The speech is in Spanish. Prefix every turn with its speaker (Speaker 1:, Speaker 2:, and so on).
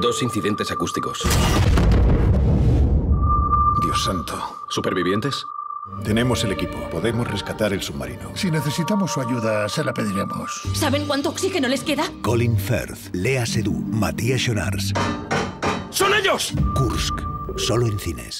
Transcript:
Speaker 1: Dos incidentes acústicos.
Speaker 2: Dios santo.
Speaker 1: ¿Supervivientes?
Speaker 2: Tenemos el equipo. Podemos rescatar el submarino.
Speaker 3: Si necesitamos su ayuda, se la pediremos.
Speaker 4: ¿Saben cuánto oxígeno les queda?
Speaker 5: Colin Firth, Lea Seydoux, Matías Jonars.
Speaker 1: ¡Son ellos!
Speaker 5: Kursk, solo en cines.